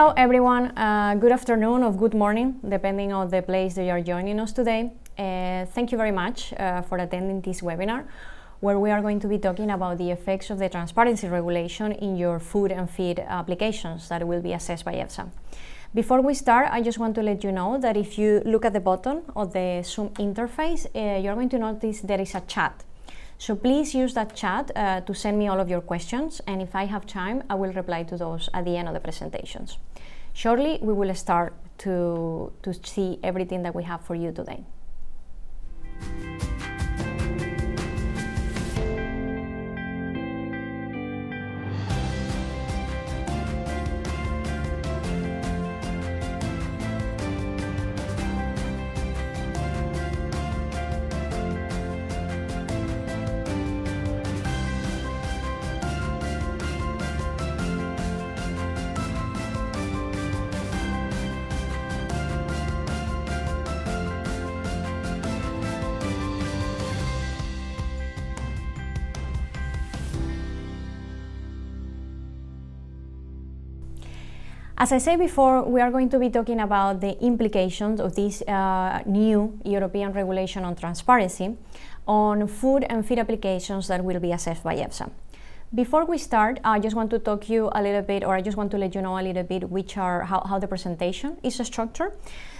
Hello everyone, uh, good afternoon or good morning, depending on the place that you are joining us today. Uh, thank you very much uh, for attending this webinar, where we are going to be talking about the effects of the transparency regulation in your food and feed applications that will be assessed by EFSA. Before we start, I just want to let you know that if you look at the bottom of the Zoom interface, uh, you're going to notice there is a chat. So please use that chat uh, to send me all of your questions, and if I have time, I will reply to those at the end of the presentations. Shortly, we will start to, to see everything that we have for you today. As I said before, we are going to be talking about the implications of this uh, new European regulation on transparency on food and feed applications that will be assessed by EFSA. Before we start, I just want to talk you a little bit, or I just want to let you know a little bit which are how, how the presentation is structured.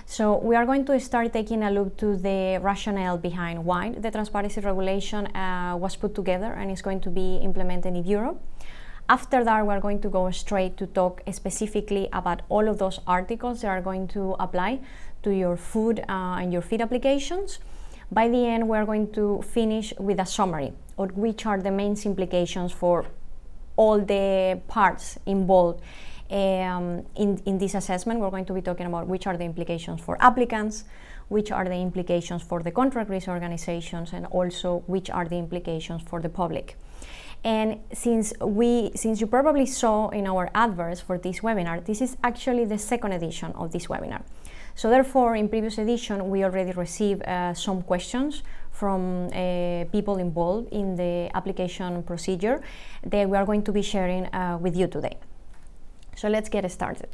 So we are going to start taking a look to the rationale behind why the transparency regulation uh, was put together and is going to be implemented in Europe. After that, we're going to go straight to talk specifically about all of those articles that are going to apply to your food uh, and your feed applications. By the end, we're going to finish with a summary of which are the main implications for all the parts involved um, in, in this assessment. We're going to be talking about which are the implications for applicants, which are the implications for the contract research organizations, and also which are the implications for the public. And since we, since you probably saw in our adverts for this webinar, this is actually the second edition of this webinar. So therefore, in previous edition, we already received uh, some questions from uh, people involved in the application procedure that we are going to be sharing uh, with you today. So let's get started.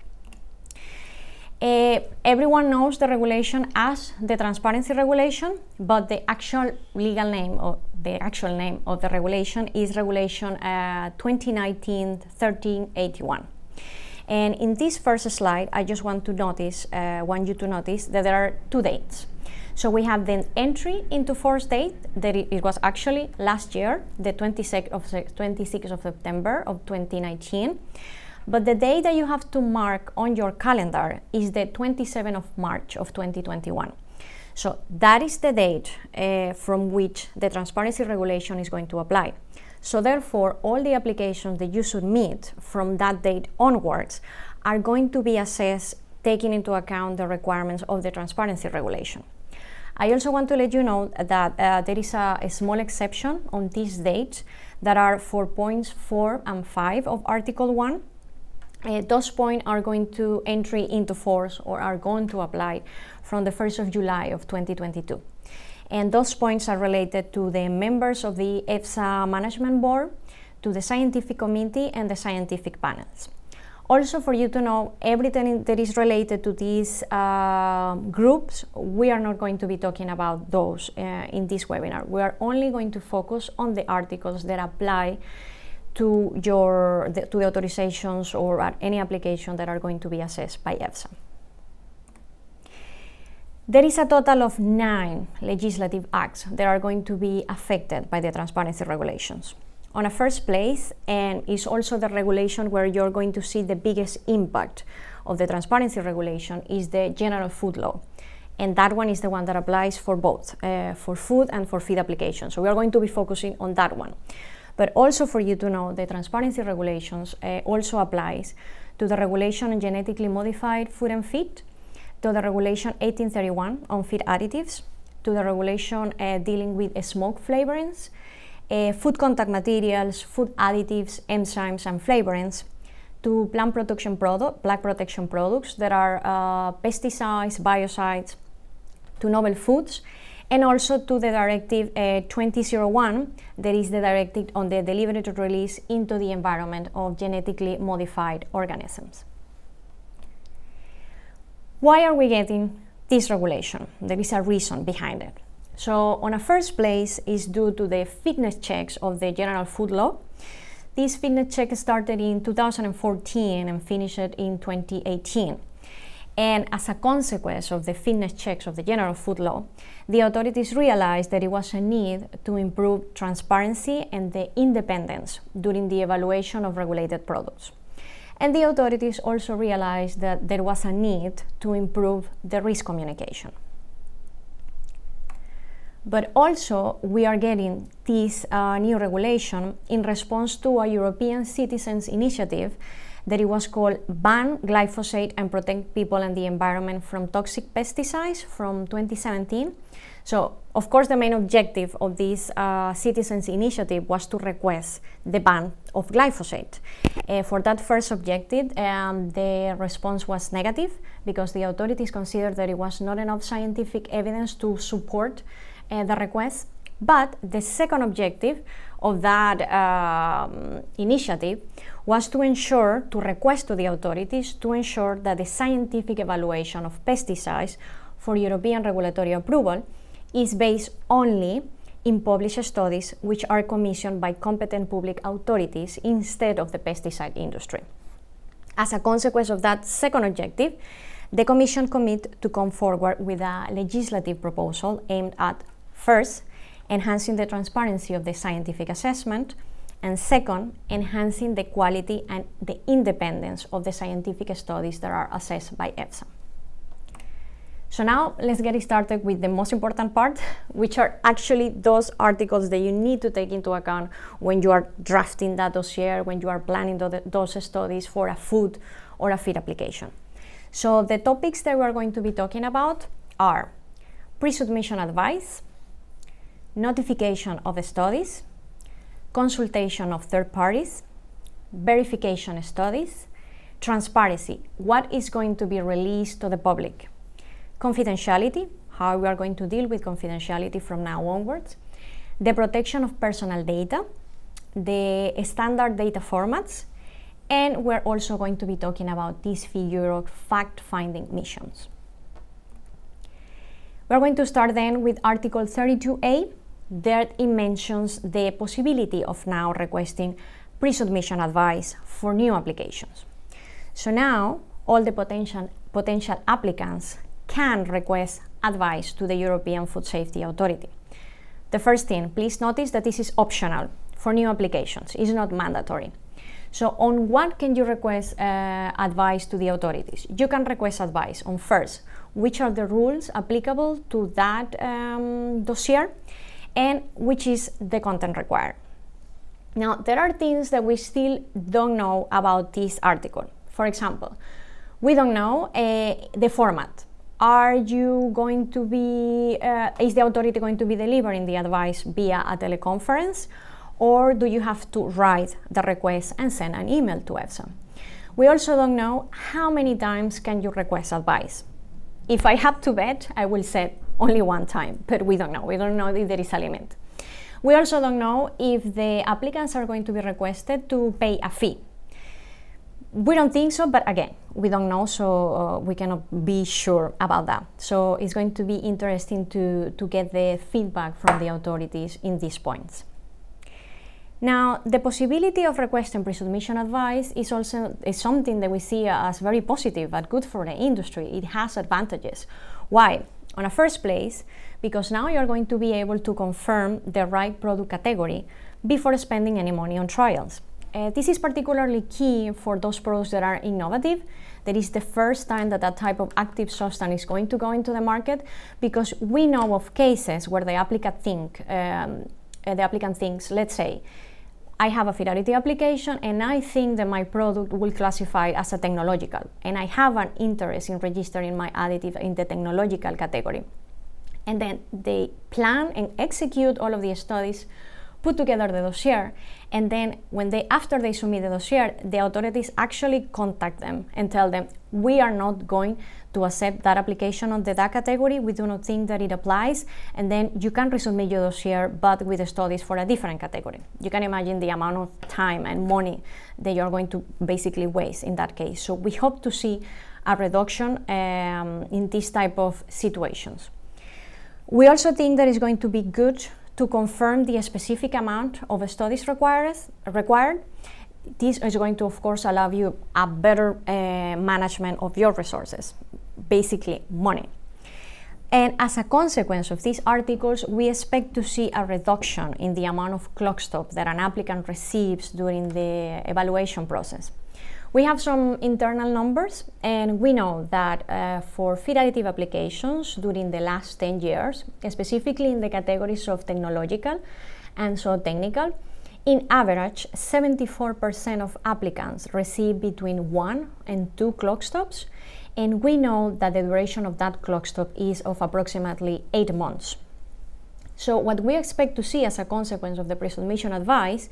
Uh, everyone knows the regulation as the transparency regulation, but the actual legal name or the actual name of the regulation is Regulation uh, 2019-1381. And in this first slide, I just want to notice, uh, want you to notice that there are two dates. So we have the entry into force date that it, it was actually last year, the 26th of, 26th of September of 2019. But the day that you have to mark on your calendar is the 27th of March of 2021. So that is the date uh, from which the transparency regulation is going to apply. So therefore, all the applications that you submit from that date onwards are going to be assessed taking into account the requirements of the transparency regulation. I also want to let you know that uh, there is a, a, small exception on these dates that are for points 4 and 5 of Article 1 uh, those points are going to entry into force or are going to apply from the 1st of July of 2022. And those points are related to the members of the EFSA Management Board, to the Scientific Committee, and the scientific panels. Also, for you to know everything that is related to these uh, groups, we are not going to be talking about those uh, in this webinar. We are only going to focus on the articles that apply to your the, to the authorizations or any application that are going to be assessed by EFSA. There is a total of nine legislative acts that are going to be affected by the transparency regulations. On a first place, and is also the regulation where you're going to see the biggest impact of the transparency regulation, is the general food law. And that one is the one that applies for both, uh, for food and for feed applications. So we are going to be focusing on that one. But also for you to know, the transparency regulations uh, also applies to the regulation on genetically modified food and feed, to the regulation 1831 on feed additives, to the regulation uh, dealing with uh, smoke flavorings, uh, food contact materials, food additives, enzymes, and flavorings, to plant protection plant protection products that are uh, pesticides, biocides, to novel foods, and also to the Directive uh, 2001, that is the directive on the deliberate release into the environment of genetically modified organisms. Why are we getting this regulation? There is a reason behind it. So, on a first place is due to the fitness checks of the General Food Law. This fitness check started in 2014 and finished in 2018. And as a consequence of the fitness checks of the General Food Law, the authorities realized that it was a need to improve transparency and the independence during the evaluation of regulated products. And the authorities also realized that there was a need to improve the risk communication. But also, we are getting this uh, new regulation in response to a European citizens' initiative that it was called Ban Glyphosate and Protect People and the Environment from Toxic Pesticides from 2017. So, of course, the main objective of this uh, citizens' initiative was to request the ban of glyphosate. Uh, for that first objective, um, the response was negative because the authorities considered that it was not enough scientific evidence to support uh, the request. But the second objective of that um, initiative was to ensure, to request to the authorities to ensure that the scientific evaluation of pesticides for European regulatory approval is based only in published studies which are commissioned by competent public authorities instead of the pesticide industry. As a consequence of that second objective, the Commission committed to come forward with a legislative proposal aimed at first, enhancing the transparency of the scientific assessment, and second, enhancing the quality and the independence of the scientific studies that are assessed by EFSA. So now let's get started with the most important part, which are actually those articles that you need to take into account when you are drafting that dossier, when you are planning those studies for a food or a feed application. So the topics that we're going to be talking about are pre-submission advice, notification of studies, consultation of third parties, verification studies, transparency, what is going to be released to the public, confidentiality, how we are going to deal with confidentiality from now onwards, the protection of personal data, the standard data formats, and we're also going to be talking about this figure of fact-finding missions. We're going to start then with Article 32A, that it mentions the possibility of now requesting pre-submission advice for new applications. So now all the potential, potential applicants can request advice to the European Food Safety Authority. The first thing, please notice that this is optional for new applications, it's not mandatory. So on what can you request uh, advice to the authorities? You can request advice on first, which are the rules applicable to that um, dossier and which is the content required. Now, there are things that we still don't know about this article. For example, we don't know uh, the format. Are you going to be, uh, is the authority going to be delivering the advice via a teleconference? Or do you have to write the request and send an email to EFSA? We also don't know how many times can you request advice. If I have to bet, I will say only one time, but we don't know. We don't know if there is a limit. We also don't know if the applicants are going to be requested to pay a fee. We don't think so, but again, we don't know, so uh, we cannot be sure about that. So it's going to be interesting to, to get the feedback from the authorities in these points. Now, the possibility of requesting pre-submission advice is also is something that we see as very positive but good for the industry. It has advantages. Why? On a first place because now you're going to be able to confirm the right product category before spending any money on trials. Uh, this is particularly key for those products that are innovative. That is the first time that that type of active substance is going to go into the market because we know of cases where the applicant think, um, uh, the applicant thinks, let's say, I have a feed additive application and I think that my product will classify as a technological and I have an interest in registering my additive in the technological category. And then they plan and execute all of the studies, put together the dossier, and then when they after they submit the dossier, the authorities actually contact them and tell them we are not going to accept that application on the that category. We do not think that it applies. And then you can resubmit your dossier, but with the studies for a different category. You can imagine the amount of time and money that you're going to basically waste in that case. So we hope to see a reduction um, in this type of situations. We also think that it's going to be good to confirm the specific amount of studies required. required. This is going to, of course, allow you a better uh, management of your resources, basically money. And as a consequence of these articles, we expect to see a reduction in the amount of clock stop that an applicant receives during the evaluation process. We have some internal numbers, and we know that uh, for feed additive applications during the last 10 years, specifically in the categories of technological and zootechnical, in average, 74% of applicants receive between one and two clock stops, and we know that the duration of that clock stop is of approximately eight months. So, what we expect to see as a consequence of the pre submission advice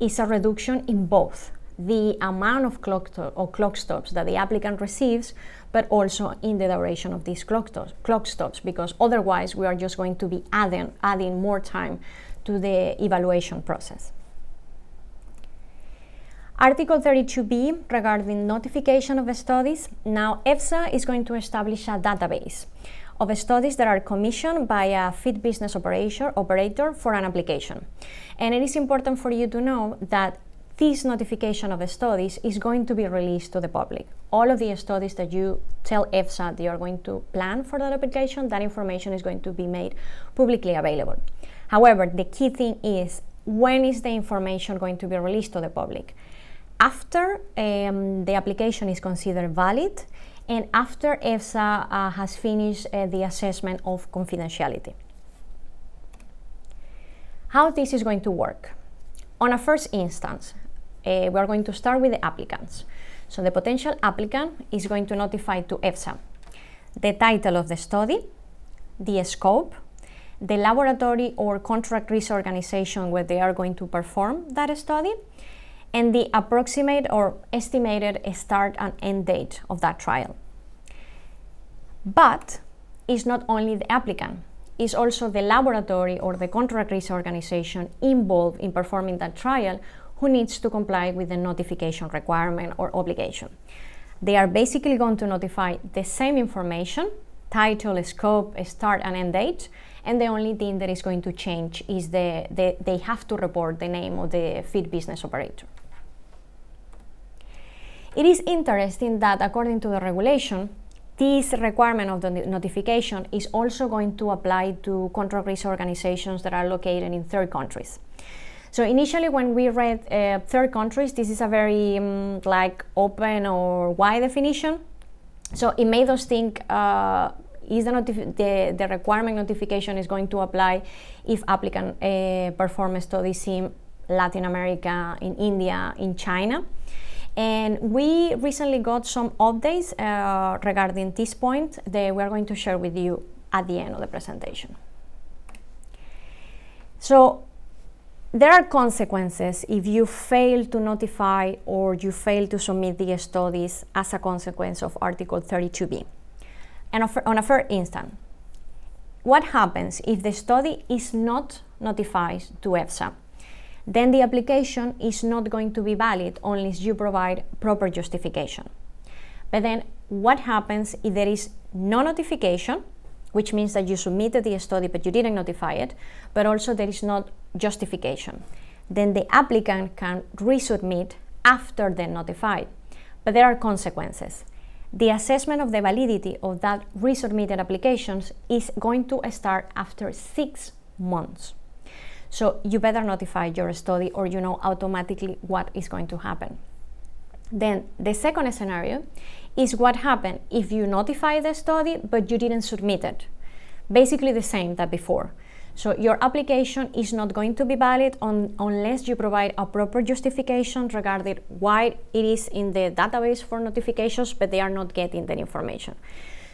is a reduction in both the amount of clock, or clock stops that the applicant receives, but also in the duration of these clock, clock stops, because otherwise we are just going to be adding, adding more time to the evaluation process. Article 32b regarding notification of studies. Now, EFSA is going to establish a database of studies that are commissioned by a feed business operator, operator for an application. And it is important for you to know that this notification of studies is going to be released to the public. All of the studies that you tell EFSA they are going to plan for that application, that information is going to be made publicly available. However, the key thing is when is the information going to be released to the public? After um, the application is considered valid and after EFSA uh, has finished uh, the assessment of confidentiality. How this is going to work? On a first instance, uh, we are going to start with the applicants. So the potential applicant is going to notify to EFSA the title of the study, the scope, the laboratory or contract research organization where they are going to perform that study, and the approximate or estimated start and end date of that trial. But it's not only the applicant, it's also the laboratory or the contract research organization involved in performing that trial who needs to comply with the notification requirement or obligation. They are basically going to notify the same information title, scope, start, and end date. And the only thing that is going to change is the, the, they have to report the name of the feed business operator. It is interesting that according to the regulation, this requirement of the notification is also going to apply to contract research organizations that are located in third countries. So initially, when we read uh, third countries, this is a very um, like open or wide definition. So it made us think: uh, is the, the, the requirement notification is going to apply if applicant uh, perform studies in Latin America, in India, in China? And we recently got some updates uh, regarding this point that we are going to share with you at the end of the presentation. So there are consequences if you fail to notify or you fail to submit the studies as a consequence of Article 32b. And on a first instance, what happens if the study is not notified to EFSA? Then the application is not going to be valid unless you provide proper justification. But then what happens if there is no notification, which means that you submitted the study but you didn't notify it, but also there is not justification? Then the applicant can resubmit after they're notified. But there are consequences. The assessment of the validity of that resubmitted applications is going to start after six months. So you better notify your study or you know automatically what is going to happen. Then the second scenario is what happened if you notify the study but you didn't submit it. Basically the same that before. So your application is not going to be valid on, unless you provide a proper justification regarding why it is in the database for notifications, but they are not getting that information.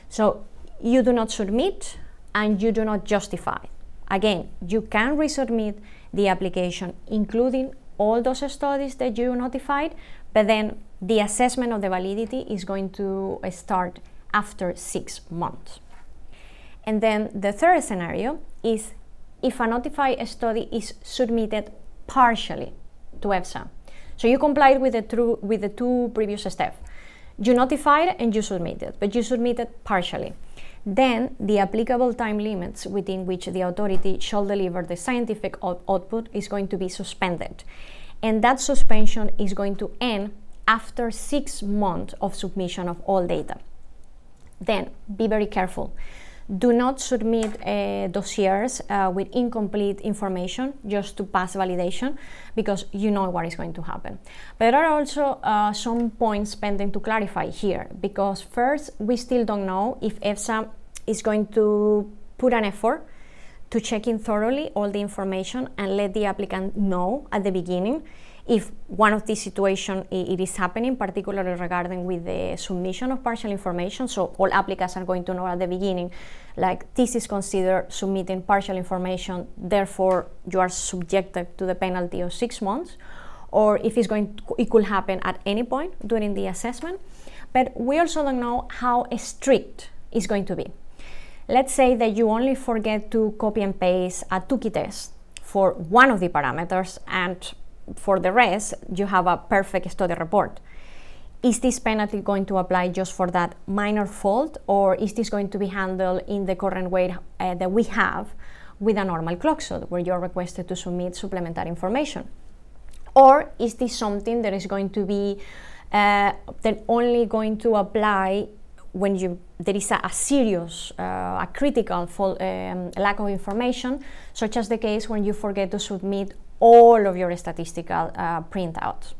So you do not submit and you do not justify. Again, you can resubmit the application, including all those studies that you notified, but then the assessment of the validity is going to start after six months. And then the third scenario is if a notified study is submitted partially to EFSA. So you complied with the, with the two previous steps. You notified and you submitted, but you submitted partially. Then the applicable time limits within which the authority shall deliver the scientific out- output is going to be suspended. And that suspension is going to end after six months of submission of all data. Then be very careful do not submit uh, dossiers uh, with incomplete information just to pass validation because you know what is going to happen. But there are also uh, some points pending to clarify here because first, we still don't know if EFSA is going to put an effort to check in thoroughly all the information and let the applicant know at the beginning if one of these situations it is happening, particularly regarding with the submission of partial information. So all applicants are going to know at the beginning, like this is considered submitting partial information, therefore you are subjected to the penalty of six months, or if it's going, to, it could happen at any point during the assessment. But we also don't know how strict it's going to be. Let's say that you only forget to copy and paste a Tukey test for one of the parameters and for the rest, you have a perfect study report. Is this penalty going to apply just for that minor fault, or is this going to be handled in the current way uh, that we have with a normal clock stop, where you're requested to submit supplementary information? Or is this something that is going to be uh, then only going to apply when you there is a, a serious, uh, a critical um, lack of information, such as the case when you forget to submit all of your statistical uh, printouts.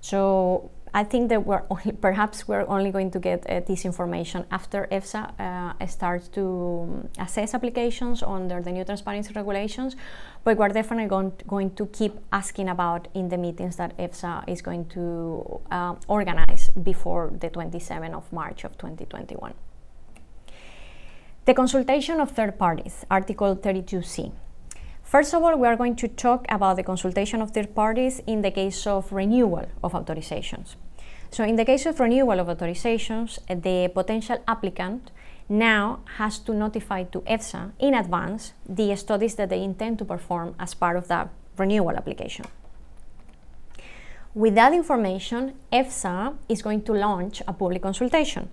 So I think that we're only, perhaps we're only going to get uh, this information after EFSA uh, starts to assess applications under the new transparency regulations, but we're definitely going to, going to keep asking about in the meetings that EFSA is going to uh, organize before the 27th of March of 2021. The consultation of third parties, Article 32C. First of all, we are going to talk about the consultation of third parties in the case of renewal of authorizations. So in the case of renewal of authorizations, the potential applicant now has to notify to EFSA in advance the studies that they intend to perform as part of that renewal application. With that information, EFSA is going to launch a public consultation.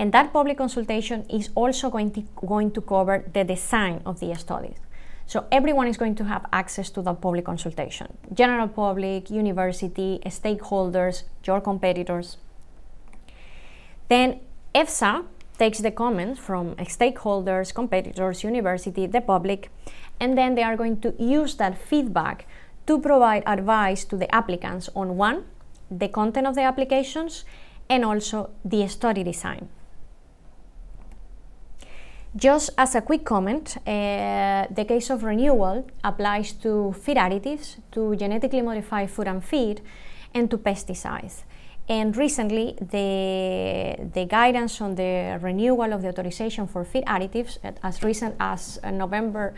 And that public consultation is also going to, going to cover the design of the studies. So everyone is going to have access to the public consultation. General public, university, stakeholders, your competitors. Then EFSA takes the comments from stakeholders, competitors, university, the public, and then they are going to use that feedback to provide advice to the applicants on one, the content of the applications, and also the study design. Just as a quick comment, uh, the case of renewal applies to feed additives, to genetically modified food and feed, and to pesticides. And recently, the, the guidance on the renewal of the authorization for feed additives, as recent as uh, November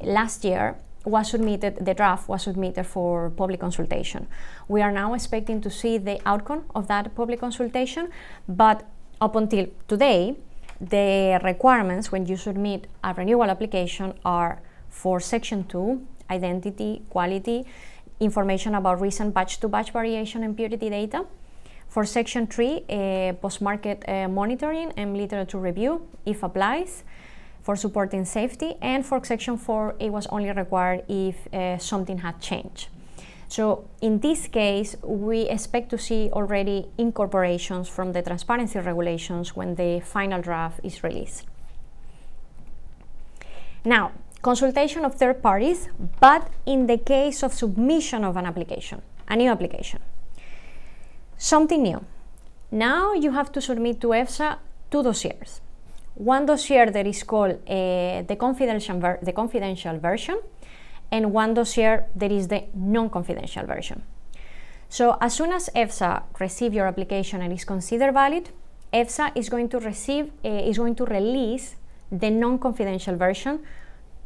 last year, was submitted, the draft was submitted for public consultation. We are now expecting to see the outcome of that public consultation, but up until today, the requirements when you submit a renewal application are for Section 2, identity, quality, information about recent batch to batch variation and purity data. For Section 3, uh, post market uh, monitoring and literature review, if applies, for supporting safety. And for Section 4, it was only required if uh, something had changed. So in this case, we expect to see already incorporations from the transparency regulations when the final draft is released. Now, consultation of third parties, but in the case of submission of an application, a new application. Something new. Now you have to submit to EFSA two dossiers. One dossier that is called uh, the, confidential the confidential version, and one dossier that is the non-confidential version. So as soon as EFSA receives your application and is considered valid, EFSA is going to receive uh, is going to release the non-confidential version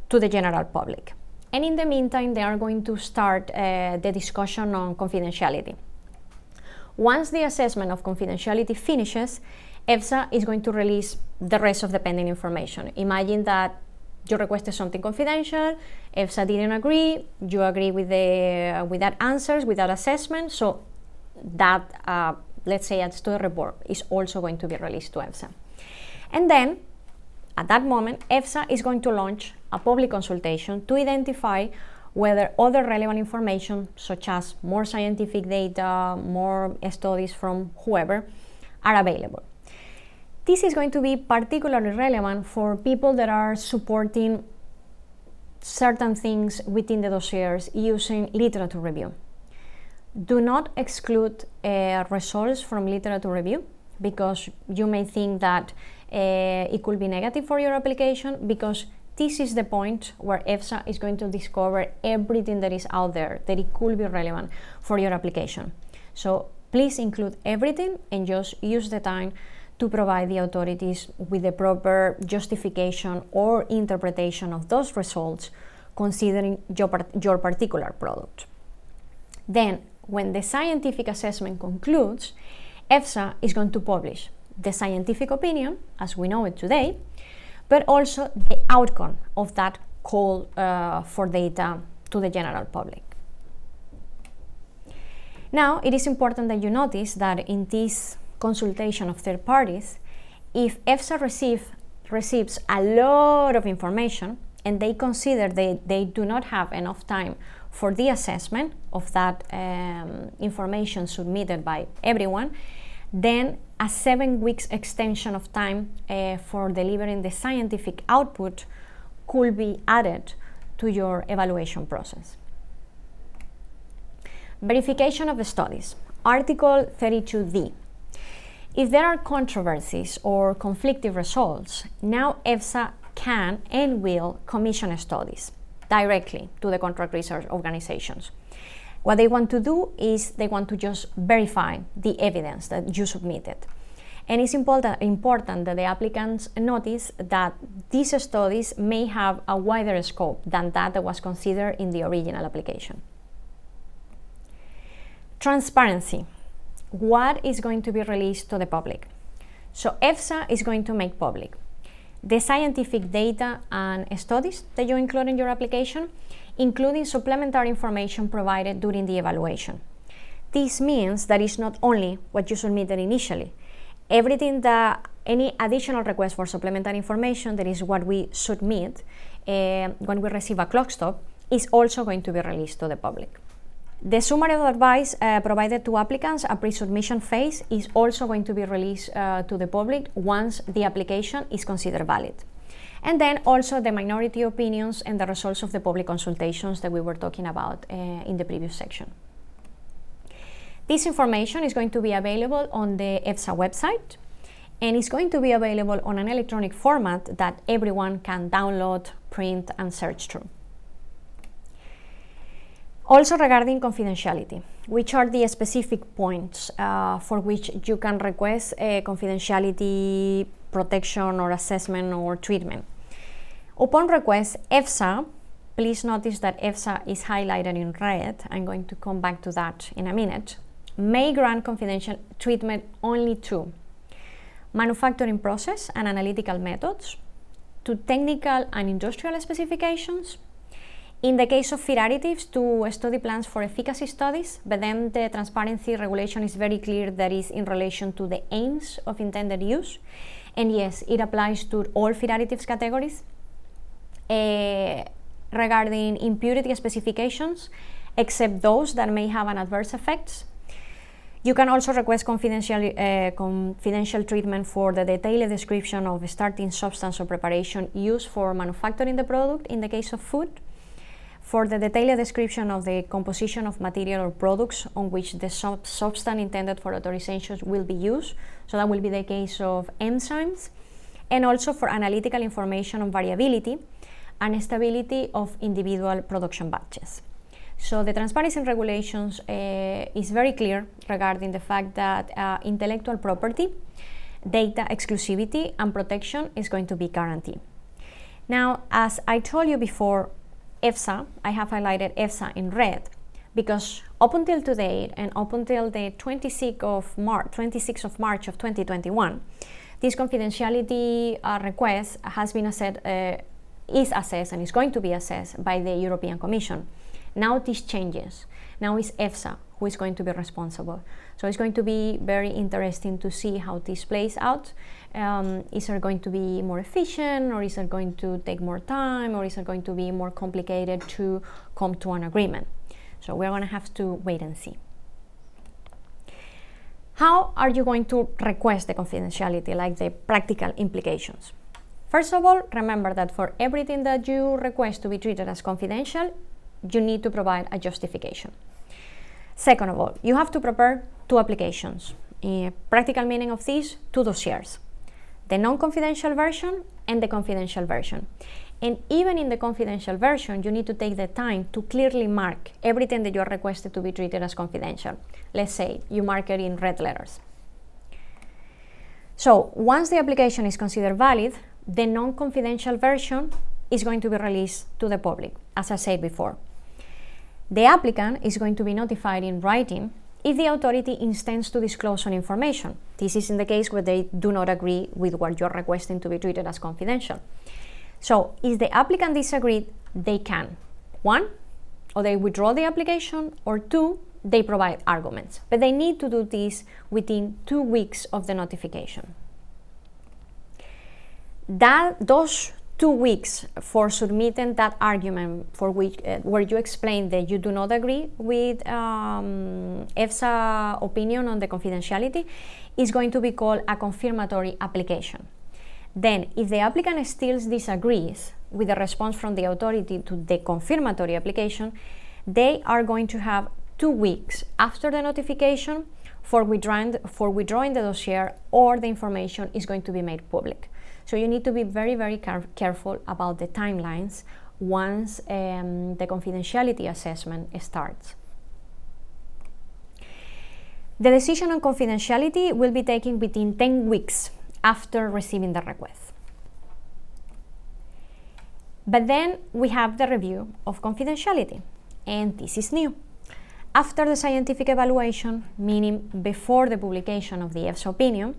to the general public. And in the meantime, they are going to start uh, the discussion on confidentiality. Once the assessment of confidentiality finishes, EFSA is going to release the rest of the pending information. Imagine that you requested something confidential, EFSA didn't agree, you agree with, the, that answers, with that assessment, so that uh, let's say a study report, is also going to be released to EFSA. And then, at that moment, EFSA is going to launch a public consultation to identify whether other relevant information, such as more scientific data, more studies from whoever, are available. This is going to be particularly relevant for people that are supporting certain things within the dossiers using literature review. Do not exclude uh, results from literature review because you may think that uh, it could be negative for your application because this is the point where EFSA is going to discover everything that is out there that it could be relevant for your application. So please include everything and just use the time to provide the authorities with the proper justification or interpretation of those results considering your, your particular product. Then, when the scientific assessment concludes, EFSA is going to publish the scientific opinion as we know it today but also the outcome of that call uh, for data to the general public. Now, it is important that you notice that in this consultation of third parties, if EFSA receive, receives a lot of information and they consider they, they do not have enough time for the assessment of that um, information submitted by everyone, then a seven weeks extension of time uh, for delivering the scientific output could be added to your evaluation process. Verification of the studies. Article 32D. If there are controversies or conflicting results, now EFSA can and will commission studies directly to the contract research organizations. What they want to do is they want to just verify the evidence that you submitted. And it's important, important that the applicants notice that these studies may have a wider scope than that that was considered in the original application. Transparency. What is going to be released to the public? So EFSA is going to make public the scientific data and studies that you include in your application including supplementary information provided during the evaluation. This means that it's not only what you submitted initially. Everything that any additional request for supplementary information, that is what we submit uh, when we receive a clock stop, is also going to be released to the public. The summary of advice uh, provided to applicants at pre-submission phase is also going to be released uh, to the public once the application is considered valid. And then also the minority opinions and the results of the public consultations that we were talking about uh, in the previous section. This information is going to be available on the EFSA website and it's going to be available on an electronic format that everyone can download, print, and search through. Also regarding confidentiality, which are the specific points uh, for which you can request a confidentiality protection or assessment or treatment. Upon request, EFSA, please notice that EFSA is highlighted in red, I'm going to come back to that in a minute, may grant confidential treatment only to manufacturing process and analytical methods, to technical and industrial specifications, in the case of feed additives, to study plans for efficacy studies, but then the transparency regulation is very clear that is in relation to the aims of intended use. And yes, it applies to all feed additives categories. Uh, regarding impurity specifications, except those that may have an adverse effects. You can also request confidential, uh, confidential treatment for the detailed description of starting substance or preparation used for manufacturing the product in the case of food for the detailed description of the composition of material or products on which the sub substance intended for authorization will be used. So that will be the case of enzymes. And also for analytical information on variability and stability of individual production batches. So the transparency regulations uh, is very clear regarding the fact that uh, intellectual property, data exclusivity and protection is going to be guaranteed. Now, as I told you before, EFSA, I have highlighted EFSA in red because up until today and up until the 26th of March, 26th of March of 2021, this confidentiality uh, request has been assessed, uh, is assessed and is going to be assessed by the European Commission. Now this changes. Now it's EFSA who is going to be responsible. So it's going to be very interesting to see how this plays out. Um, is it going to be more efficient, or is it going to take more time, or is it going to be more complicated to come to an agreement? So we're going to have to wait and see. How are you going to request the confidentiality, like the practical implications? First of all, remember that for everything that you request to be treated as confidential, you need to provide a justification. Second of all, you have to prepare two applications. Uh, practical meaning of this, two dossiers. The non-confidential version and the confidential version. And even in the confidential version, you need to take the time to clearly mark everything that you are requested to be treated as confidential. Let's say you mark it in red letters. So once the application is considered valid, the non-confidential version is going to be released to the public, as I said before. The applicant is going to be notified in writing if the authority intends to disclose some information. This is in the case where they do not agree with what you're requesting to be treated as confidential. So if the applicant disagreed, they can. One, or they withdraw the application, or two, they provide arguments. But they need to do this within two weeks of the notification. That those two weeks for submitting that argument for which uh, where you explain that you do not agree with um, EFSA opinion on the confidentiality is going to be called a confirmatory application. Then, if the applicant still disagrees with the response from the authority to the confirmatory application, they are going to have two weeks after the notification for withdrawing, for withdrawing the dossier or the information is going to be made public. So you need to be very, very car- careful about the timelines once um, the confidentiality assessment starts. The decision on confidentiality will be taken within 10 weeks after receiving the request. But then we have the review of confidentiality, and this is new. After the scientific evaluation, meaning before the publication of the EFSA opinion,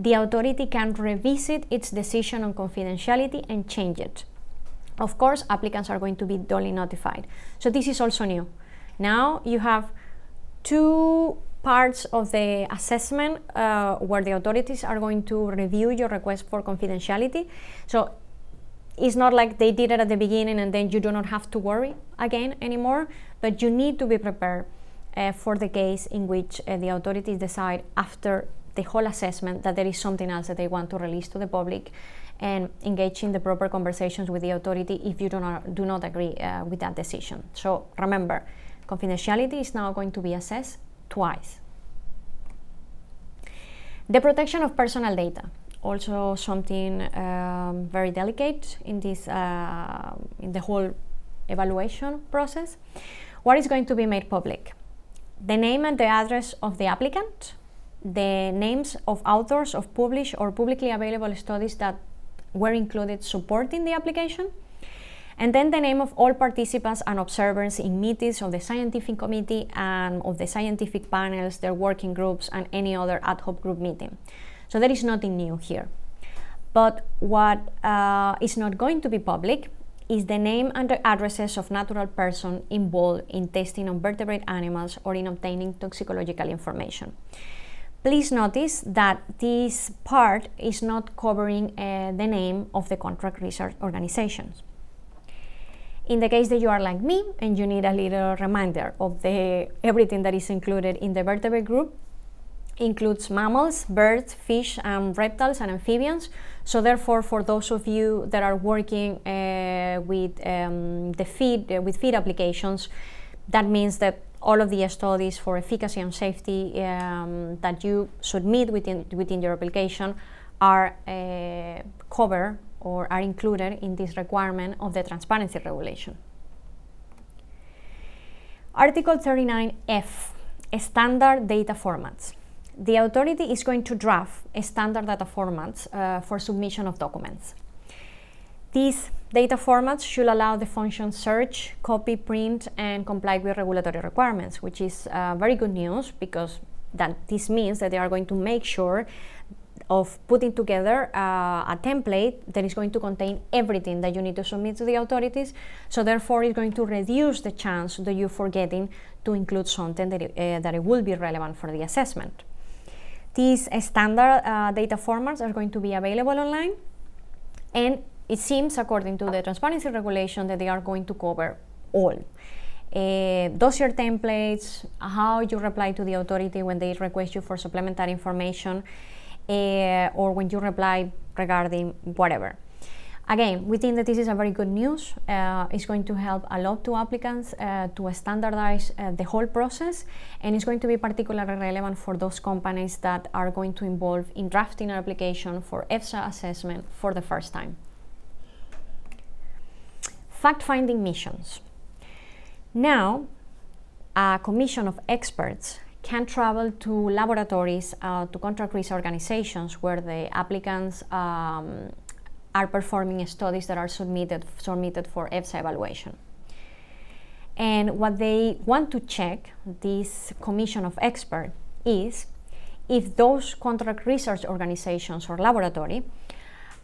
the authority can revisit its decision on confidentiality and change it. Of course, applicants are going to be duly notified. So this is also new. Now you have two parts of the assessment uh, where the authorities are going to review your request for confidentiality. So it's not like they did it at the beginning and then you do not have to worry again anymore, but you need to be prepared uh, for the case in which uh, the authorities decide after the whole assessment that there is something else that they want to release to the public and engage in the proper conversations with the authority if you do not, do not agree uh, with that decision. So remember, confidentiality is now going to be assessed twice. The protection of personal data, also something um, very delicate in this uh, in the whole evaluation process. What is going to be made public? The name and the address of the applicant, the names of authors of published or publicly available studies that were included supporting the application, and then the name of all participants and observers in meetings of the scientific committee and of the scientific panels, their working groups, and any other ad hoc group meeting. So there is nothing new here. But what uh, is not going to be public is the name and the addresses of natural persons involved in testing on vertebrate animals or in obtaining toxicological information. Please notice that this part is not covering uh, the name of the contract research organizations. In the case that you are like me and you need a little reminder of the everything that is included in the vertebrate group, includes mammals, birds, fish, and reptiles and amphibians. So therefore, for those of you that are working uh, with um, the feed uh, with feed applications, that means that all of the studies for efficacy and safety um, that you submit within within your application are uh, covered or are included in this requirement of the transparency regulation. Article 39F, standard data formats. The authority is going to draft standard data formats uh, for submission of documents. These data formats should allow the function search, copy, print, and comply with regulatory requirements, which is uh, very good news because that this means that they are going to make sure of putting together uh, a template that is going to contain everything that you need to submit to the authorities. So therefore, it's going to reduce the chance that you're forgetting to include something that it, uh, that it will be relevant for the assessment. These standard uh, data formats are going to be available online, and it seems, according to the transparency regulation, that they are going to cover all. Uh, dossier templates, how you reply to the authority when they request you for supplementary information, uh, or when you reply regarding whatever. Again, we think that this is a very good news. Uh, it's going to help a lot to applicants uh, to standardize uh, the whole process, and it's going to be particularly relevant for those companies that are going to involve in drafting an application for EFSA assessment for the first time. Fact-finding missions. Now, a commission of experts can travel to laboratories, uh, to contract research organizations where the applicants um, are performing studies that are submitted, submitted for EFSA evaluation. And what they want to check, this commission of experts, is if those contract research organizations or laboratory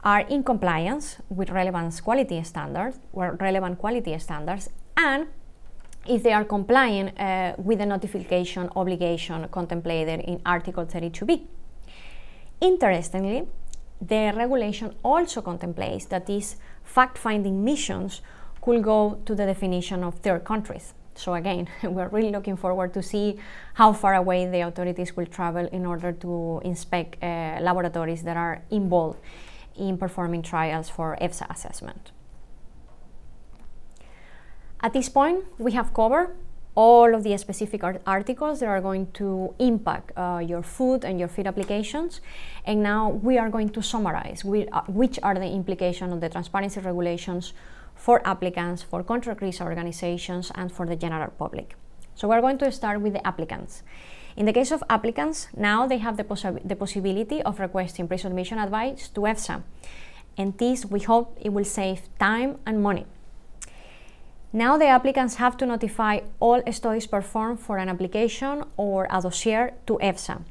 are in compliance with relevant quality standards or relevant quality standards and if they are complying uh, with the notification obligation contemplated in Article 32b. Interestingly, the regulation also contemplates that these fact-finding missions could go to the definition of third countries. So again, we're really looking forward to see how far away the authorities will travel in order to inspect uh, laboratories that are involved in performing trials for EFSA assessment. At this point, we have covered all of the specific art articles that are going to impact uh, your food and your feed applications. And now we are going to summarize we, uh, which are the implications of the transparency regulations for applicants, for contract research organizations, and for the general public. So we're going to start with the applicants. In the case of applicants, now they have the, possi the possibility of requesting pre-submission advice to EFSA. And this, we hope, it will save time and money. Now the applicants have to notify all studies performed for an application or a dossier to EFSA.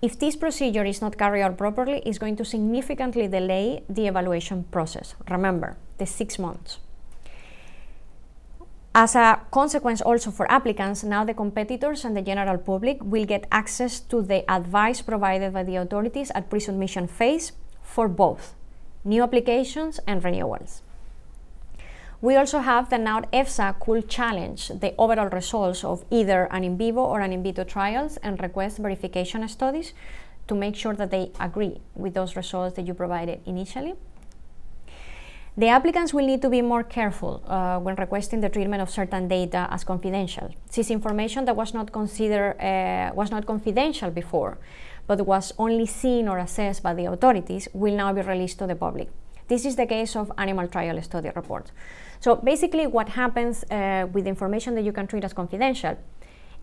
If this procedure is not carried out properly, it's going to significantly delay the evaluation process. Remember, the six months. As a consequence also for applicants, now the competitors and the general public will get access to the advice provided by the authorities at pre-submission phase for both new applications and renewals. We also have that now EFSA could challenge the overall results of either an in vivo or an in vitro trials and request verification studies to make sure that they agree with those results that you provided initially. The applicants will need to be more careful uh, when requesting the treatment of certain data as confidential, since information that was not considered uh, was not confidential before, but was only seen or assessed by the authorities, will now be released to the public. This is the case of animal trial study reports. So basically what happens uh, with information that you can treat as confidential,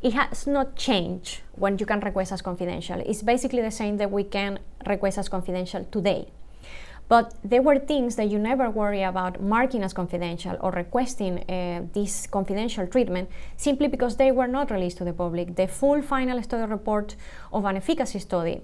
it has not changed when you can request as confidential. It's basically the same that we can request as confidential today. But there were things that you never worry about marking as confidential or requesting uh, this confidential treatment simply because they were not released to the public. The full final study report of an efficacy study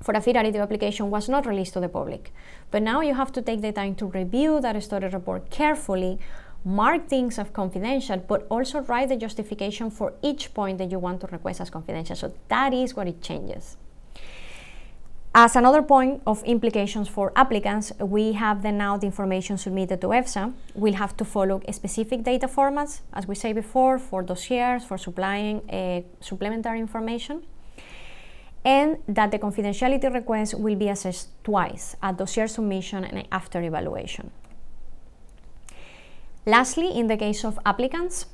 for a feed additive application was not released to the public. But now you have to take the time to review that study report carefully, mark things as confidential, but also write the justification for each point that you want to request as confidential. So that is what it changes. As another point of implications for applicants, we have then now the information submitted to EFSA. We'll have to follow specific data formats, as we say before, for dossiers, for supplying uh, supplementary information and that the confidentiality request will be assessed twice at dossier submission and after evaluation. Lastly, in the case of applicants,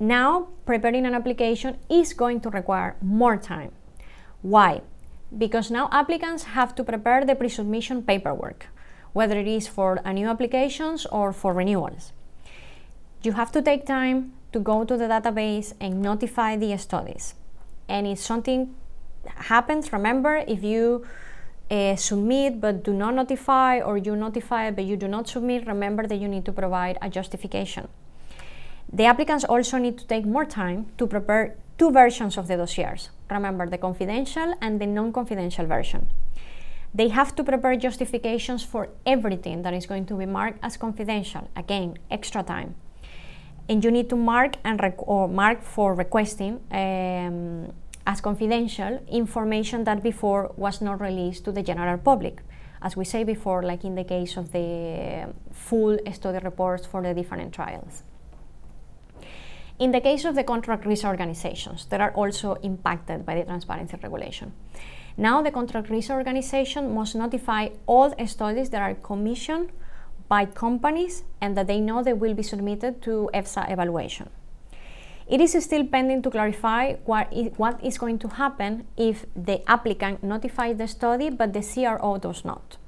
now preparing an application is going to require more time. Why? Because now applicants have to prepare the pre-submission paperwork, whether it is for a new applications or for renewals. You have to take time to go to the database and notify the studies. And if something happens, remember, if you uh, submit but do not notify or you notify but you do not submit, remember that you need to provide a justification. The applicants also need to take more time to prepare two versions of the dossiers. Remember the confidential and the non-confidential version. They have to prepare justifications for everything that is going to be marked as confidential. Again, extra time. And you need to mark and or mark for requesting um, as confidential information that before was not released to the general public. As we say before, like in the case of the full study reports for the different trials. In the case of the contract research organizations that are also impacted by the transparency regulation. Now the contract research organization must notify all studies that are commissioned by companies and that they know they will be submitted to EFSA evaluation. It is still pending to clarify what is, what is going to happen if the applicant notifies the study but the CRO does not.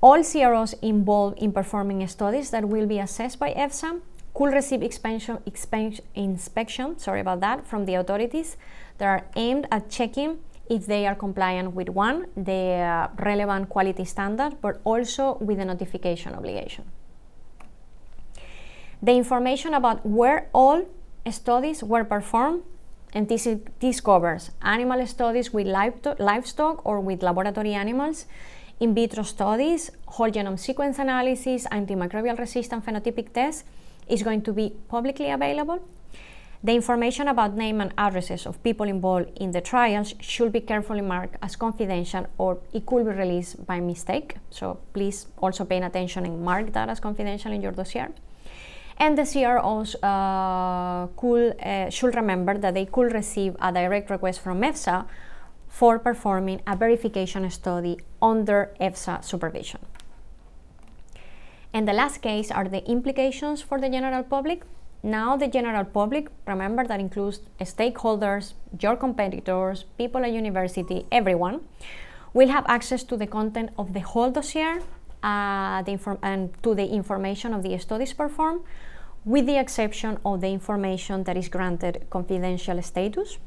All CROs involved in performing studies that will be assessed by EFSA could receive expansion, expansion, inspection sorry about that, from the authorities that are aimed at checking if they are compliant with one, the uh, relevant quality standard, but also with the notification obligation. The information about where all studies were performed, and this, is, this covers animal studies with livestock or with laboratory animals, in vitro studies, whole genome sequence analysis, antimicrobial resistant phenotypic tests, is going to be publicly available. The information about name and addresses of people involved in the trials should be carefully marked as confidential or it could be released by mistake. So please also pay attention and mark that as confidential in your dossier. And the CROs uh, could, uh, should remember that they could receive a direct request from EFSA for performing a verification study under EFSA supervision. And the last case are the implications for the general public. Now the general public, remember that includes stakeholders, your competitors, people at university, everyone, will have access to the content of the whole dossier uh, the and to the information of the studies performed, with the exception of the information that is granted confidential status.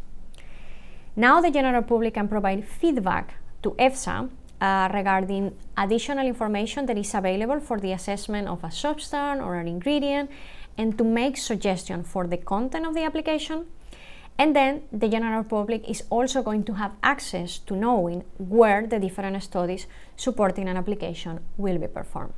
Now the general public can provide feedback to EFSA uh, regarding additional information that is available for the assessment of a substance or an ingredient and to make suggestions for the content of the application. And then the general public is also going to have access to knowing where the different studies supporting an application will be performed.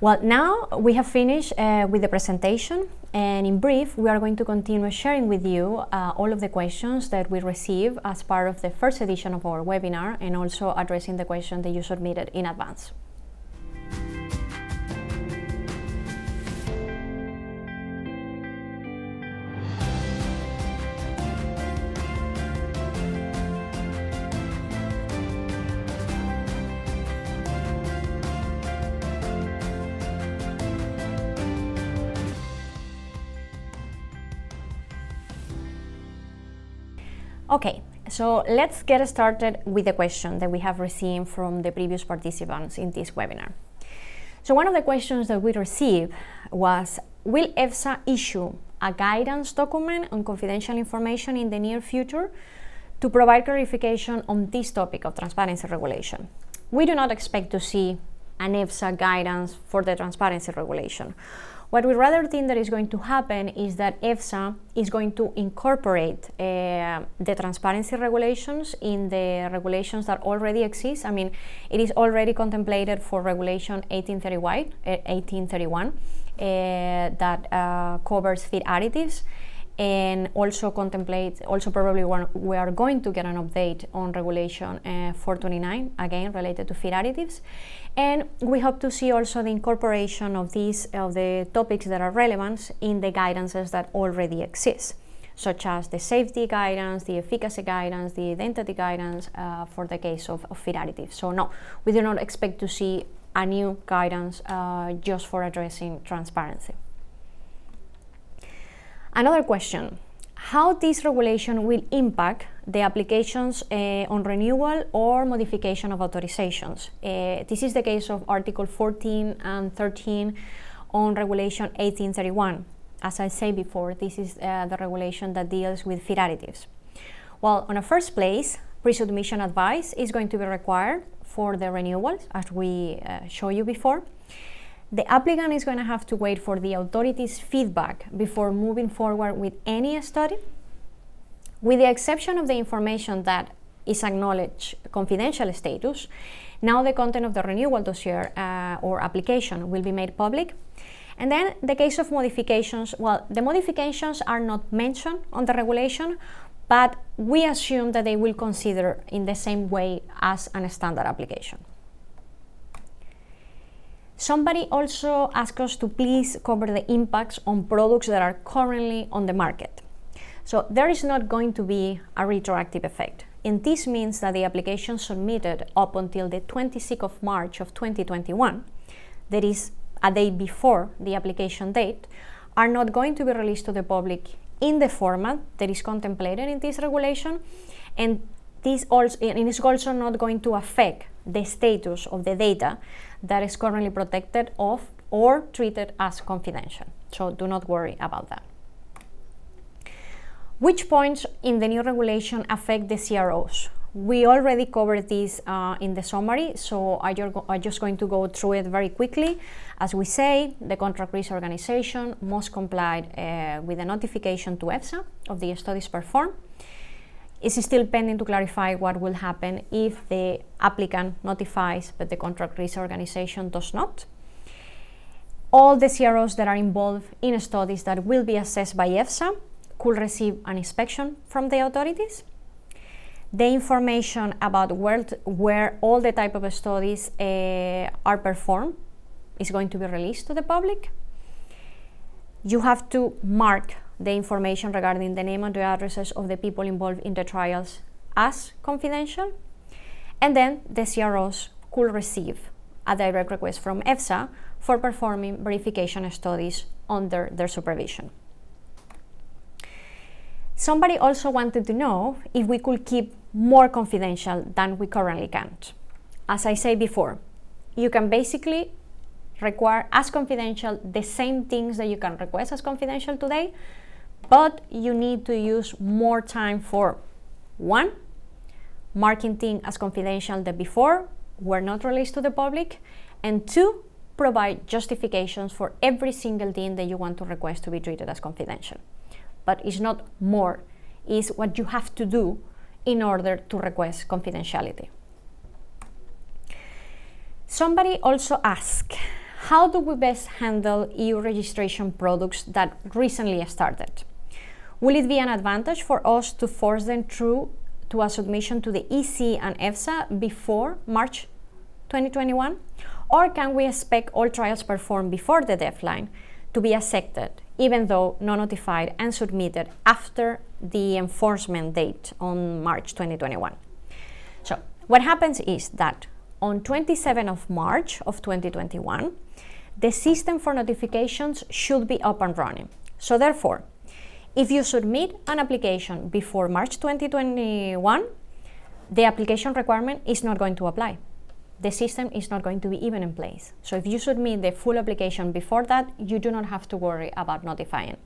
Well, now we have finished uh, with the presentation, and in brief, we are going to continue sharing with you uh, all of the questions that we receive as part of the first edition of our webinar, and also addressing the questions that you submitted in advance. Okay, so let's get started with the question that we have received from the previous participants in this webinar. So one of the questions that we received was, will EFSA issue a guidance document on confidential information in the near future to provide clarification on this topic of transparency regulation? We do not expect to see an EFSA guidance for the transparency regulation. What we rather think that is going to happen is that EFSA is going to incorporate uh, the transparency regulations in the regulations that already exist. I mean, it is already contemplated for Regulation 1831, 1831 uh, that uh, covers feed additives and also contemplate, also probably we are going to get an update on Regulation uh, 429, again related to feed additives. And we hope to see also the incorporation of these, of the topics that are relevant in the guidances that already exist, such as the safety guidance, the efficacy guidance, the identity guidance uh, for the case of, of feed additives. So no, we do not expect to see a new guidance uh, just for addressing transparency. Another question, how this regulation will impact the applications uh, on renewal or modification of authorizations. Uh, this is the case of Article 14 and 13 on Regulation 1831. As I said before, this is uh, the regulation that deals with feed additives. Well, on a first place, pre-submission advice is going to be required for the renewals, as we uh, showed you before the applicant is going to have to wait for the authority's feedback before moving forward with any study, with the exception of the information that is acknowledged confidential status, now the content of the renewal dossier uh, or application will be made public. And then the case of modifications, well, the modifications are not mentioned on the regulation, but we assume that they will consider in the same way as a standard application. Somebody also asked us to please cover the impacts on products that are currently on the market. So there is not going to be a retroactive effect. And this means that the application submitted up until the 26th of March of 2021, that is a day before the application date, are not going to be released to the public in the format that is contemplated in this regulation. And this also, and is also not going to affect the status of the data that is currently protected of or treated as confidential. So do not worry about that. Which points in the new regulation affect the CROs? We already covered this uh, in the summary, so I'm just going to go through it very quickly. As we say, the contract research organization must comply uh, with the notification to EFSA of the studies performed. It's still pending to clarify what will happen if the applicant notifies but the contract research organization does not. All the CROs that are involved in studies that will be assessed by EFSA could receive an inspection from the authorities. The information about where, where all the type of studies uh, are performed is going to be released to the public. You have to mark the information regarding the name and the addresses of the people involved in the trials as confidential. And then the CROs could receive a direct request from EFSA for performing verification studies under their supervision. Somebody also wanted to know if we could keep more confidential than we currently can't. As I said before, you can basically require as confidential the same things that you can request as confidential today, but you need to use more time for one, marking things as confidential that before were not released to the public, and two, provide justifications for every single thing that you want to request to be treated as confidential. But it's not more, it's what you have to do in order to request confidentiality. Somebody also asked, how do we best handle EU registration products that recently started? Will it be an advantage for us to force them through to a submission to the EC and EFSA before March 2021? Or can we expect all trials performed before the deadline to be accepted, even though not notified and submitted after the enforcement date on March 2021? So, what happens is that on 27 of March of 2021, the system for notifications should be up and running. So therefore, if you submit an application before March 2021, the application requirement is not going to apply. The system is not going to be even in place. So if you submit the full application before that, you do not have to worry about notifying.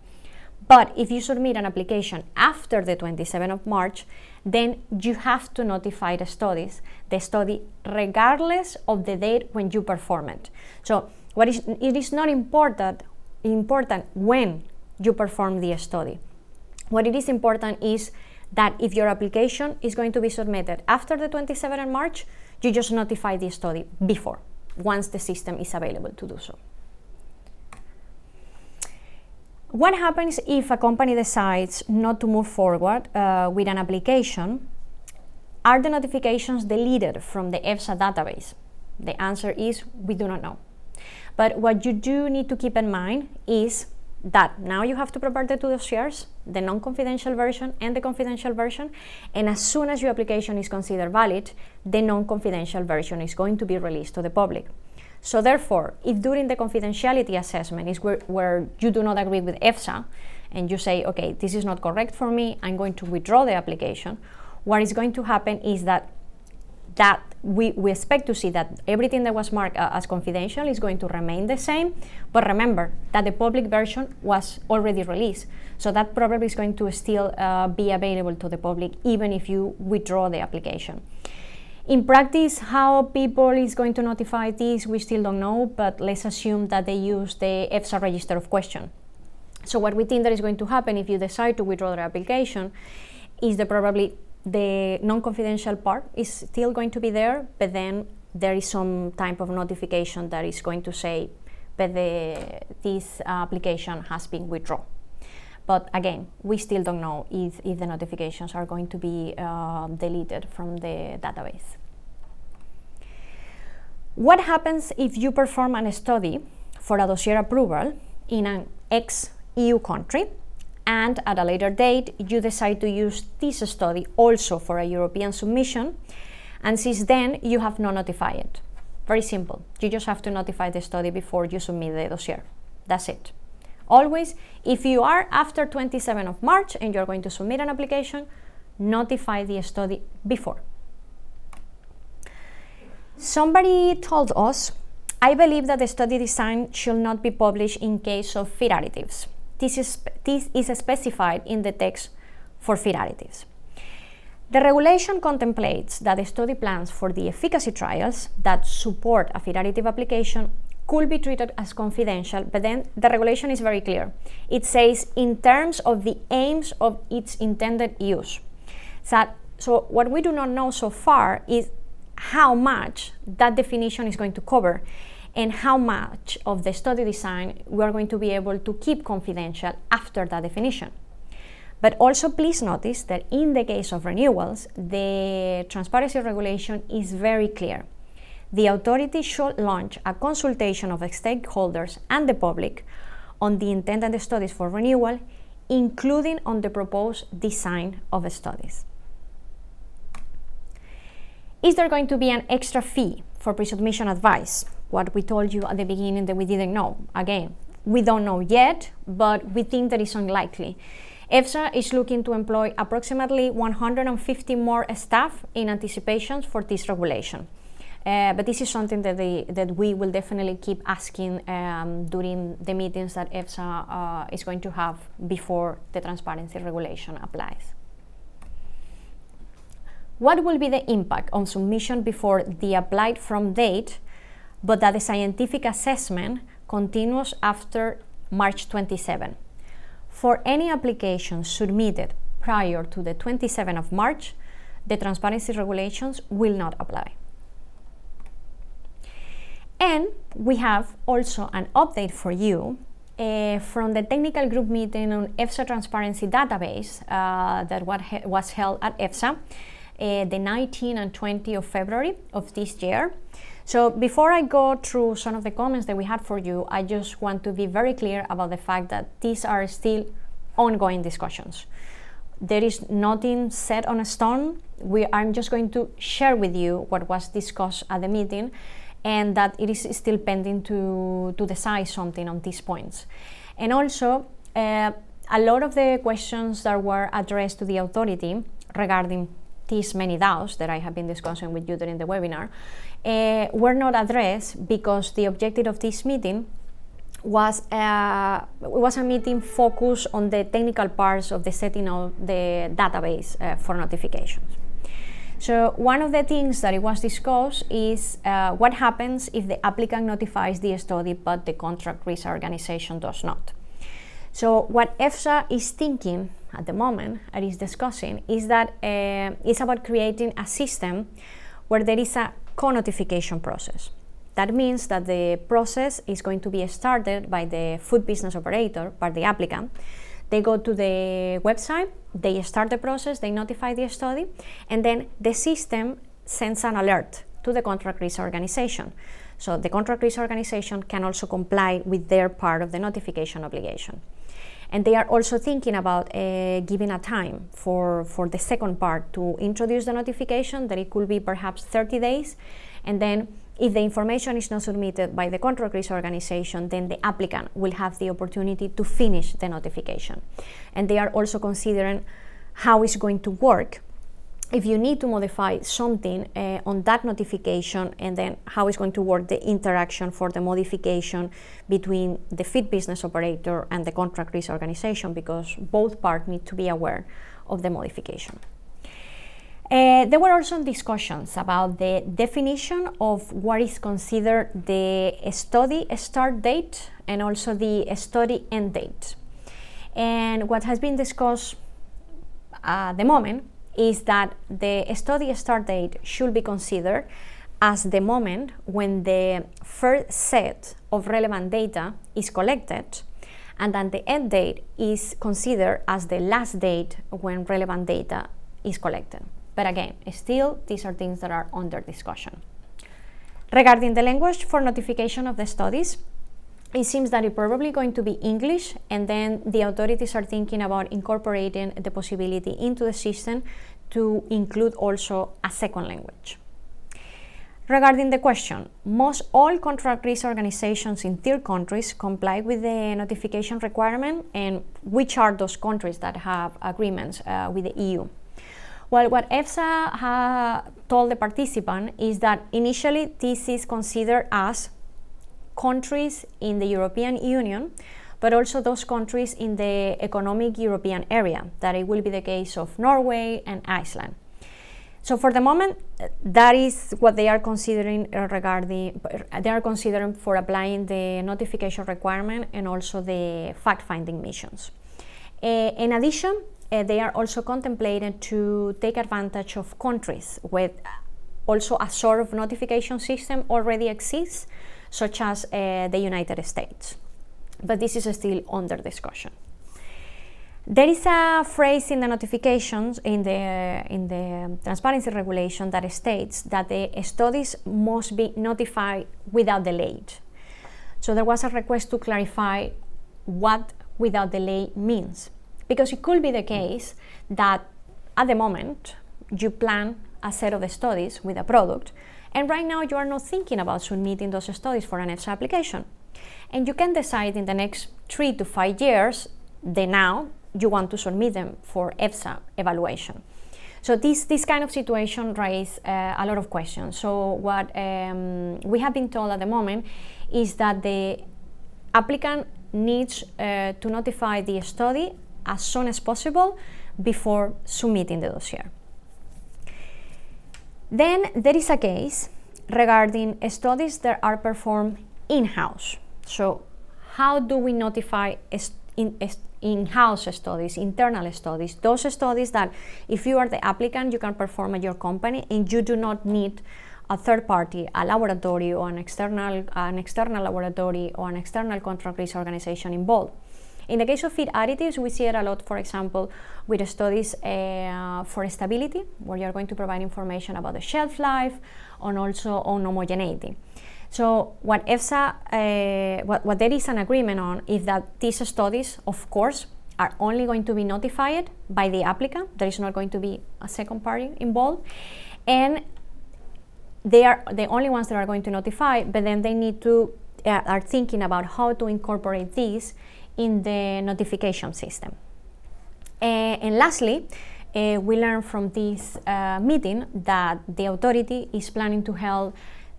But if you submit an application after the 27th of March, then you have to notify the studies, the study regardless of the date when you perform it. So what is, it is not important, important when you perform the study. What it is important is that if your application is going to be submitted after the 27th of March, you just notify the study before, once the system is available to do so. What happens if a company decides not to move forward uh, with an application? Are the notifications deleted from the EFSA database? The answer is we do not know. But what you do need to keep in mind is that now you have to prepare the two dossiers, the non-confidential version and the confidential version, and as soon as your application is considered valid, the non-confidential version is going to be released to the public. So therefore, if during the confidentiality assessment is where, where you do not agree with EFSA and you say, okay, this is not correct for me, I'm going to withdraw the application, what is going to happen is that that we, we expect to see that everything that was marked uh, as confidential is going to remain the same. But remember that the public version was already released. So that probably is going to still uh, be available to the public even if you withdraw the application. In practice, how people is going to notify this, we still don't know, but let's assume that they use the EFSA register of question. So what we think that is going to happen if you decide to withdraw the application is that probably the non-confidential part is still going to be there, but then there is some type of notification that is going to say that the, this application has been withdrawn. But again, we still don't know if, if the notifications are going to be uh, deleted from the database. What happens if you perform a study for a dossier approval in an ex-EU country and at a later date you decide to use this study also for a European submission and since then you have not notified it. Very simple. You just have to notify the study before you submit the dossier. That's it. Always, if you are after 27 of March and you're going to submit an application, notify the study before. Somebody told us, I believe that the study design should not be published in case of feed additives. This is, this is specified in the text for feed additives. The regulation contemplates that the study plans for the efficacy trials that support a feed additive application could be treated as confidential, but then the regulation is very clear. It says in terms of the aims of its intended use. So, so what we do not know so far is how much that definition is going to cover and how much of the study design we are going to be able to keep confidential after that definition. But also please notice that in the case of renewals, the transparency regulation is very clear. The authority should launch a consultation of stakeholders and the public on the intended studies for renewal, including on the proposed design of studies. Is there going to be an extra fee for pre-submission advice? What we told you at the beginning that we didn't know. Again, we don't know yet, but we think that it's unlikely. EFSA is looking to employ approximately 150 more staff in anticipation for this regulation. Uh, but this is something that, they, that we will definitely keep asking um, during the meetings that EFSA uh, is going to have before the transparency regulation applies. What will be the impact on submission before the applied from date, but that the scientific assessment continues after March 27? For any application submitted prior to the 27th of March, the transparency regulations will not apply. And we have also an update for you uh, from the technical group meeting on EFSA Transparency Database uh, that was held at EFSA uh, the 19 and 20 of February of this year. So before I go through some of the comments that we had for you, I just want to be very clear about the fact that these are still ongoing discussions. There is nothing set on a stone. We, I'm just going to share with you what was discussed at the meeting and that it is still pending to, to decide something on these points. And also, uh, a lot of the questions that were addressed to the authority regarding these many doubts that I have been discussing with you during the webinar uh, were not addressed because the objective of this meeting was a, uh, was a meeting focused on the technical parts of the setting of the database uh, for notifications. So one of the things that it was discussed is uh, what happens if the applicant notifies the study but the contract research organization does not. So what EFSA is thinking at the moment and is discussing is that uh, it's about creating a system where there is a co-notification process. That means that the process is going to be started by the food business operator, by the applicant. They go to the website, they start the process, they notify the study, and then the system sends an alert to the contract research organization. So the contract research organization can also comply with their part of the notification obligation. And they are also thinking about uh, giving a time for, for the second part to introduce the notification, that it could be perhaps 30 days. And then if the information is not submitted by the contract research organization, then the applicant will have the opportunity to finish the notification. And they are also considering how it's going to work if you need to modify something uh, on that notification and then how it's going to work the interaction for the modification between the feed business operator and the contract research organization because both parties need to be aware of the modification. Uh, there were also discussions about the definition of what is considered the study start date and also the study end date. And what has been discussed at the moment is that the study start date should be considered as the moment when the first set of relevant data is collected and then the end date is considered as the last date when relevant data is collected. But again, still, these are things that are under discussion. Regarding the language for notification of the studies, it seems that it's probably going to be English, and then the authorities are thinking about incorporating the possibility into the system to include also a second language. Regarding the question, most all contract research organizations in third countries comply with the notification requirement, and which are those countries that have agreements uh, with the EU? Well, what EFSA told the participant is that initially this is considered as countries in the European Union, but also those countries in the economic European area, that it will be the case of Norway and Iceland. So for the moment, that is what they are considering regarding, they are considering for applying the notification requirement and also the fact-finding missions. Uh, in addition, uh, they are also contemplating to take advantage of countries with also a sort of notification system already exists, such as uh, the United States. But this is still under discussion. There is a phrase in the notifications in the in the transparency regulation that states that the studies must be notified without delay. So there was a request to clarify what without delay means. Because it could be the case that at the moment you plan a set of studies with a product, and right now you are not thinking about submitting those studies for an EFSA application. And you can decide in the next three to five years, the now, you want to submit them for EFSA evaluation. So this, this kind of situation raises uh, a lot of questions. So what um, we have been told at the moment is that the applicant needs uh, to notify the study as soon as possible before submitting the dossier. Then there is a case regarding studies that are performed in-house. So how do we notify in-house in studies, internal studies, those studies that if you are the applicant, you can perform at your company and you do not need a third party, a laboratory or an external, an external laboratory or an external contract research organization involved. In the case of feed additives, we see it a lot, for example, with studies uh, for stability, where you're going to provide information about the shelf life and also on homogeneity. So what EFSA, uh, what, what there is an agreement on is that these studies, of course, are only going to be notified by the applicant. There is not going to be a second party involved. And they are the only ones that are going to notify, but then they need to, uh, are thinking about how to incorporate these in the notification system. Uh, and lastly, uh, we learned from this meeting that the authority is planning to hold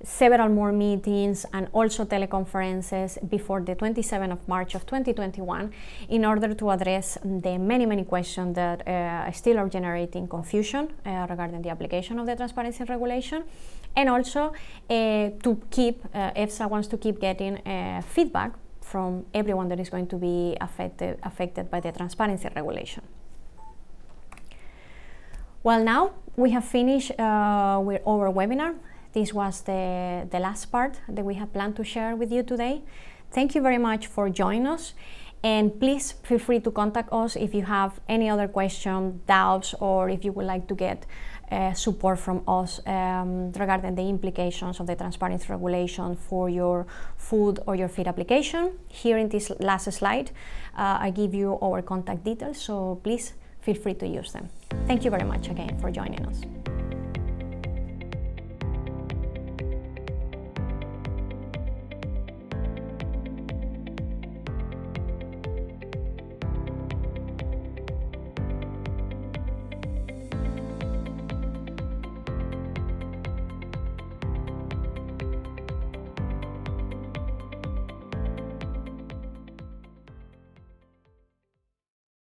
several more meetings and also teleconferences before the 27th of March of 2021 in order to address the many, many questions that uh, still are generating confusion uh, regarding the application of the transparency regulation and also uh, to keep, EFSA wants to keep getting feedback from everyone that is going to be affected, affected by the transparency regulation. Well, now we have finished uh, with our webinar. This was the, the last part that we have planned to share with you today. Thank you very much for joining us. And please feel free to contact us if you have any other question, doubts, or if you would like to get uh, support from us um, regarding the implications of the transparency regulation for your food or your feed application. Here in this last slide, uh, I give you our contact details, so please feel free to use them. Thank you very much again for joining us.